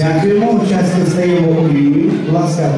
Дякуємо, учасник стаємо у лінію. Будь ласка.